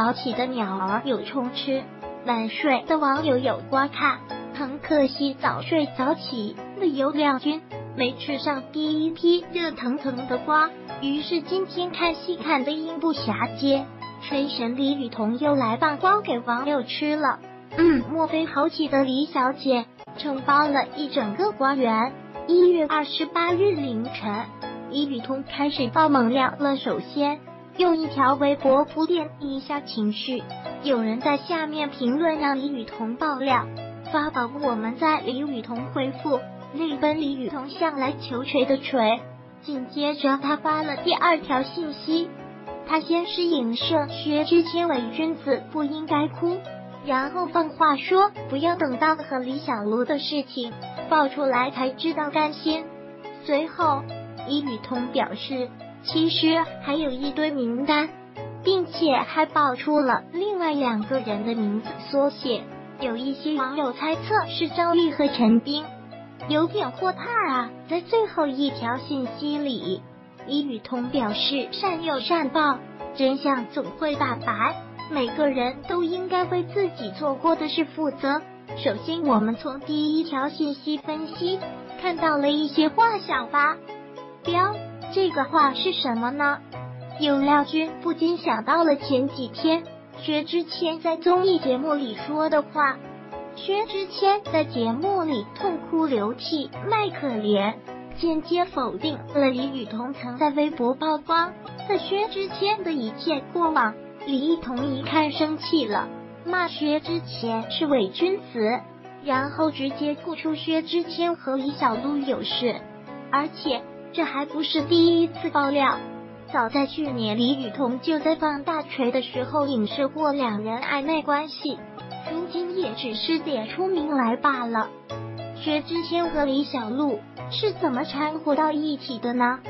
早起的鸟儿有虫吃，晚睡的网友有瓜看，很可惜早睡早起的有亮君没吃上第一批热腾腾的瓜，于是今天看戏看的应不暇接，吹神李雨桐又来放瓜给网友吃了。嗯，莫非豪气的李小姐承包了一整个瓜园？一月二十八日凌晨，李雨桐开始爆猛料了。首先用一条微博铺垫一下情绪，有人在下面评论让李雨桐爆料，发宝我们在李雨桐回复，泪奔李雨桐向来求锤的锤。紧接着他发了第二条信息，他先是影射薛之谦伪君子不应该哭。然后放话说，不要等到和李小璐的事情爆出来才知道甘心。随后，李雨桐表示，其实还有一堆名单，并且还爆出了另外两个人的名字缩写。有一些网友猜测是张丽和陈冰，有点豁大啊。在最后一条信息里，李雨桐表示，善有善报，真相总会大白。每个人都应该为自己做过的事负责。首先，我们从第一条信息分析看到了一些话想发飙。这个话是什么呢？有廖军不禁想到了前几天薛之谦在综艺节目里说的话。薛之谦在节目里痛哭流涕卖可怜，间接否定了李雨桐曾在微博曝光的薛之谦的一切过往。李一桐一看生气了，骂薛之谦是伪君子，然后直接吐出薛之谦和李小璐有事，而且这还不是第一次爆料，早在去年李雨桐就在放大锤的时候影射过两人暧昧关系，如今也只是点出名来罢了。薛之谦和李小璐是怎么掺和到一起的呢？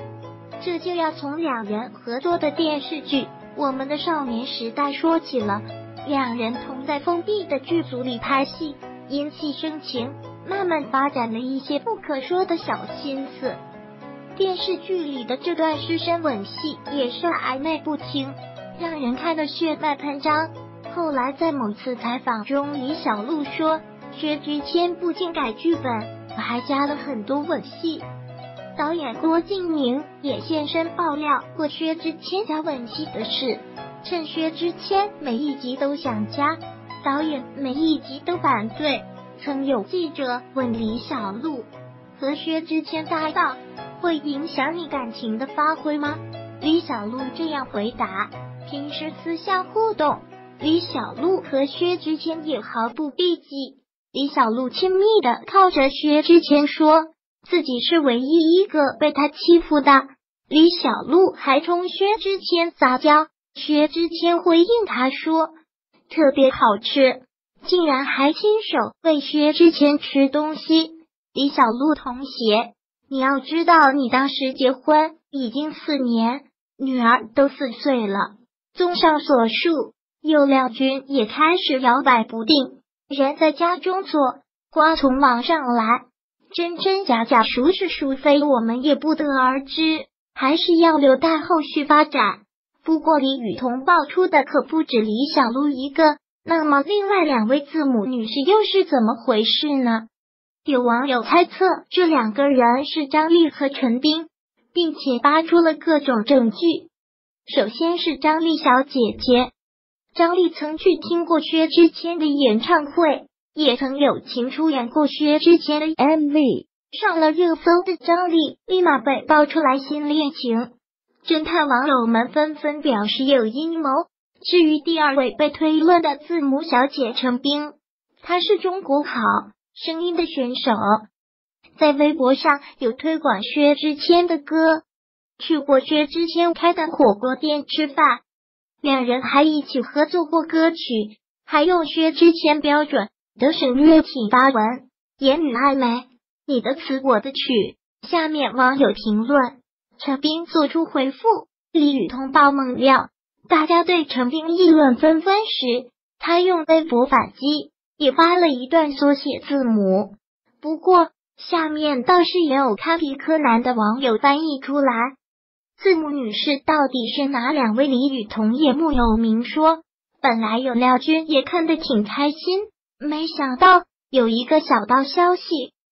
这就要从两人合作的电视剧。我们的少年时代说起了两人同在封闭的剧组里拍戏，因戏生情，慢慢发展了一些不可说的小心思。电视剧里的这段师生吻戏也是暧昧不清，让人看得血脉喷张。后来在某次采访中，李小璐说，薛之谦不仅改剧本，还加了很多吻戏。导演郭敬明也现身爆料过薛之谦加吻戏的事，趁薛之谦每一集都想加，导演每一集都反对。曾有记者问李小璐和薛之谦搭档会影响你感情的发挥吗？李小璐这样回答：平时私下互动，李小璐和薛之谦也毫不避忌。李小璐亲密的靠着薛之谦说。自己是唯一一个被他欺负的。李小璐还冲薛之谦撒娇，薛之谦回应他说特别好吃，竟然还亲手喂薛之谦吃东西。李小璐同学，你要知道，你当时结婚已经四年，女儿都四岁了。综上所述，右廖军也开始摇摆不定，人在家中坐，瓜从网上来。真真假假，孰是孰非，我们也不得而知，还是要留待后续发展。不过李雨桐爆出的可不止李小璐一个，那么另外两位字母女士又是怎么回事呢？有网友猜测这两个人是张丽和陈冰，并且扒出了各种证据。首先是张丽小姐姐，张丽曾去听过薛之谦的演唱会。也曾友情出演过薛之谦的 MV，上了热搜的张丽立马被爆出来新恋情，侦探网友们纷纷表示有阴谋。至于第二位被推论的字母小姐陈冰，她是中国好声音的选手，在微博上有推广薛之谦的歌，去过薛之谦开的火锅店吃饭，两人还一起合作过歌曲，还用薛之谦标准。的省略体发文，言语暧昧，你的词我的曲。下面网友评论，陈斌做出回复，李雨桐爆猛料，大家对陈斌议论纷纷时，他用微博反击，也发了一段缩写字母。不过下面倒是也有看皮柯南的网友翻译出来，字母女士到底是哪两位？李雨桐也木有明说。本来有廖军也看得挺开心，没想到有一个小道消息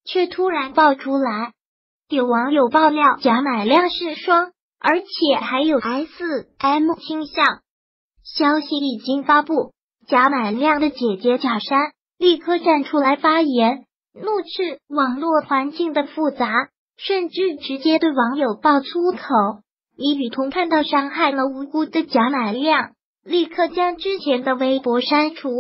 却突然爆出来，有网友爆料贾乃亮是双，而且还有 S M 倾向。消息一经发布，贾乃亮的姐姐贾珊立刻站出来发言，怒斥网络环境的复杂，甚至直接对网友爆粗口。李雨桐看到伤害了无辜的贾乃亮。立刻将之前的微博删除，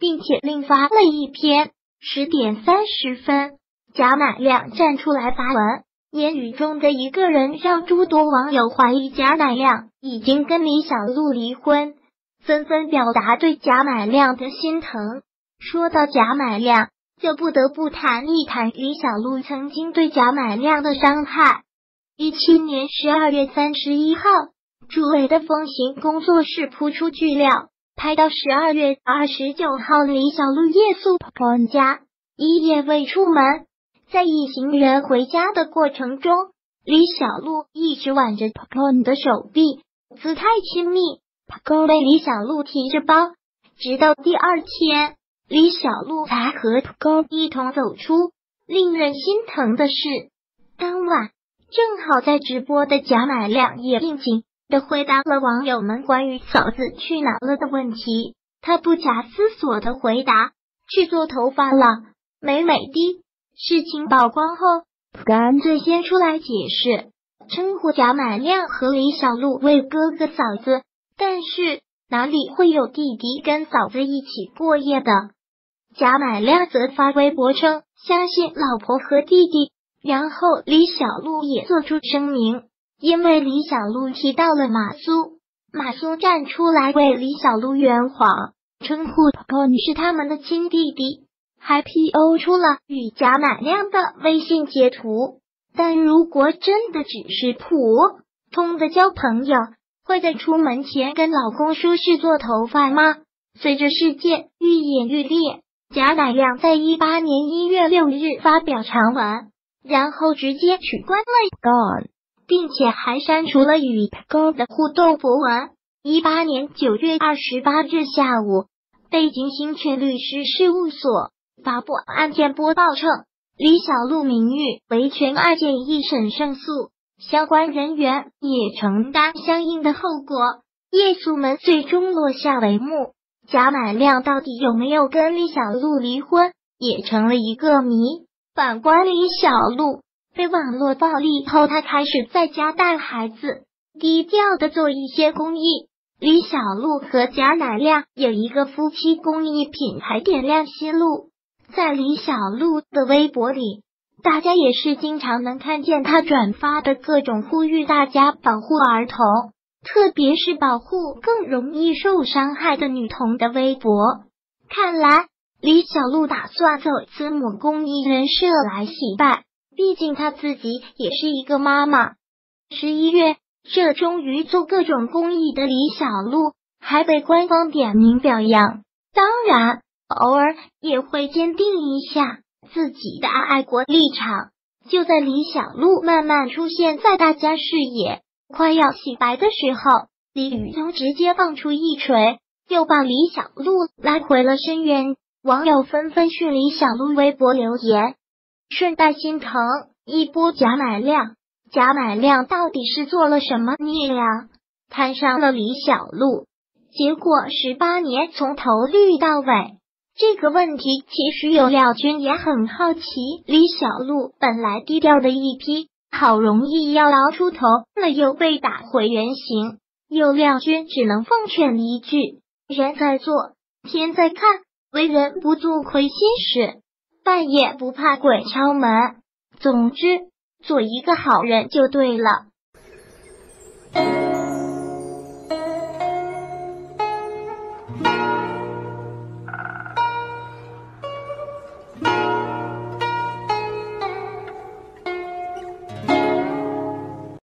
并且另发了一篇。十点三十分，贾乃亮站出来发文，言语中的一个人让诸多网友怀疑贾乃亮已经跟李小璐离婚，纷纷表达对贾乃亮的心疼。说到贾乃亮，就不得不谈一谈李小璐曾经对贾乃亮的伤害。一七年十二月三十一号。朱伟的风行工作室铺出巨料，拍到十二月二十九号，李小璐夜宿朋友家，一夜未出门。在一行人回家的过程中，李小璐一直挽着朋友的手臂，姿态亲密。朋友被李小璐提着包，直到第二天，李小璐才和朋友一同走出。令人心疼的是，当晚正好在直播的贾乃亮也应景。的回答了网友们关于嫂子去哪了的问题，他不假思索的回答：“去做头发了，美美的。”事情曝光后，干脆先出来解释，称呼贾乃亮和李小璐为哥哥嫂子，但是哪里会有弟弟跟嫂子一起过夜的？贾乃亮则发微博称相信老婆和弟弟，然后李小璐也做出声明。因为李小璐提到了马苏，马苏站出来为李小璐圆谎，称呼你是他们的亲弟弟，还 P O 出了与贾乃亮的微信截图。但如果真的只是普通的交朋友，会在出门前跟老公说是做头发吗？随着事件愈演愈烈，贾乃亮在一八年一月六日发表长文，然后直接取关了 Gone。并且还删除了与哥的互动博文。一八年九月二十八日下午，北京新权律师事务所发布案件播报称，李小璐名誉维权案件一审胜诉，相关人员也承担相应的后果。夜宿门最终落下帷幕。贾乃亮到底有没有跟李小璐离婚，也成了一个谜。反观李小璐。被网络暴力后，她开始在家带孩子，低调的做一些公益。李小璐和贾乃亮有一个夫妻公益品牌“点亮西路”，在李小璐的微博里，大家也是经常能看见她转发的各种呼吁大家保护儿童，特别是保护更容易受伤害的女童的微博。看来李小璐打算走慈母公益人设来洗白。毕竟她自己也是一个妈妈。十一月，热衷于做各种公益的李小璐还被官方点名表扬。当然，偶尔也会坚定一下自己的爱国立场。就在李小璐慢慢出现在大家视野、快要洗白的时候，李雨桐直接放出一锤，又把李小璐拉回了深渊。网友纷纷去李小璐微博留言。顺带心疼一波贾乃亮，贾乃亮到底是做了什么孽呀？摊上了李小璐，结果十八年从头绿到尾。这个问题其实有廖军也很好奇。李小璐本来低调的一批，好容易要熬出头了，又被打回原形。又廖军只能奉劝一句：人在做，天在看，为人不做亏心事。半夜不怕鬼敲门，总之做一个好人就对了。